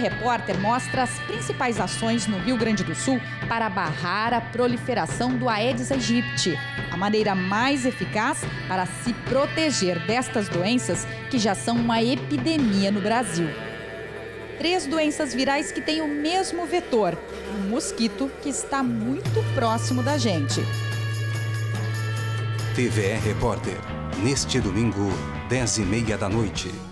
Repórter mostra as principais ações no Rio Grande do Sul para barrar a proliferação do Aedes aegypti, a maneira mais eficaz para se proteger destas doenças que já são uma epidemia no Brasil. Três doenças virais que têm o mesmo vetor, um mosquito que está muito próximo da gente. TVE Repórter, neste domingo, 10 e meia da noite.